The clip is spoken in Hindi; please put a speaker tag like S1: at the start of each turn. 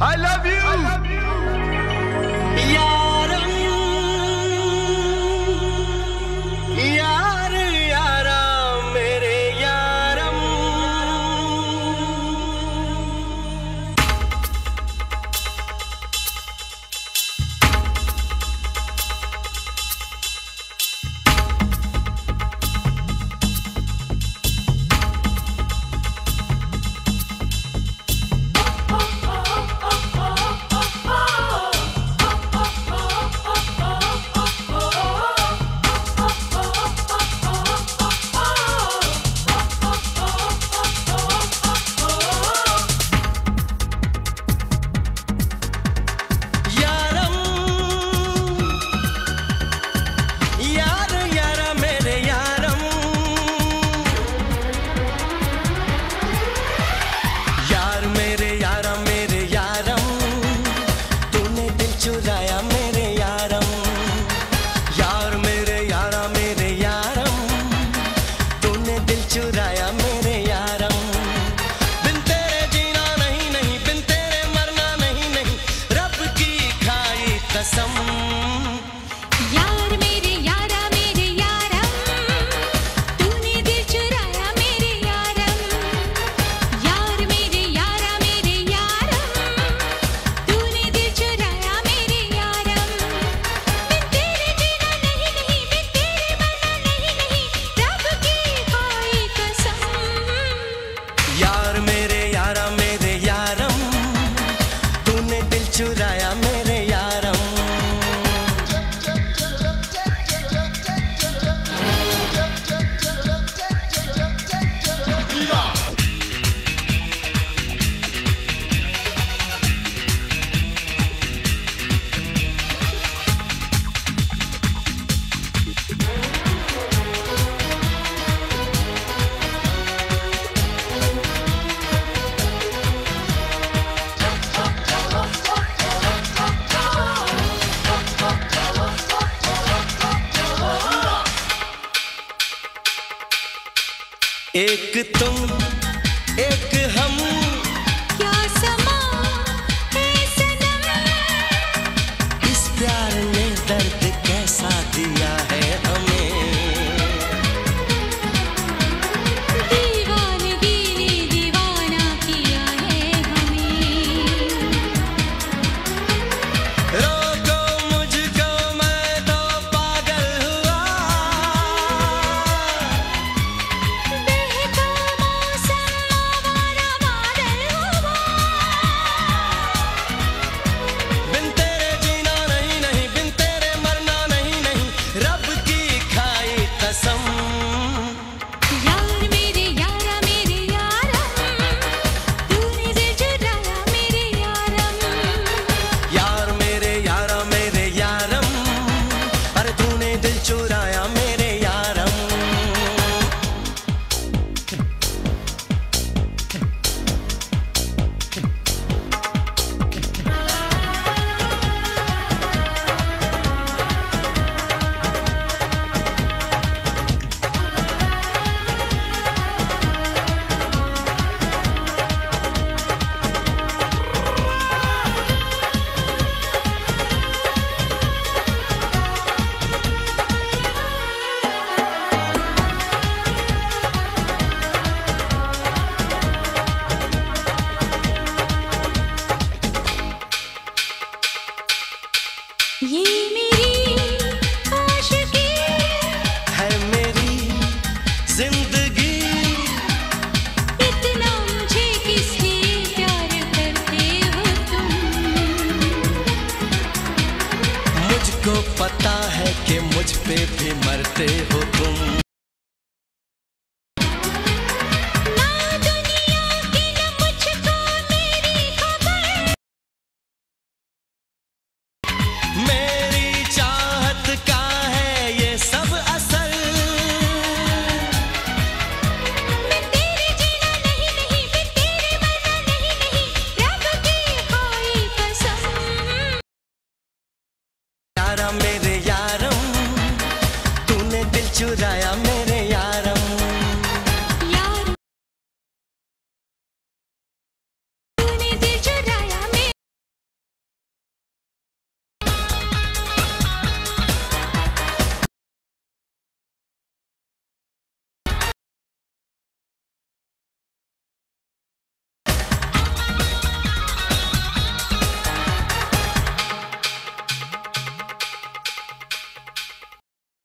S1: I love you. I love you.
S2: Yeah. चुराए एक तुम एक हम।
S3: ये मेरी आशिकी।
S2: है मेरी ज़िंदगी।
S3: इतना मुझे किसने प्यार करते हो तुम?
S2: मुझको पता है कि मुझ पे भी मरते हो तुम। चुराया मैं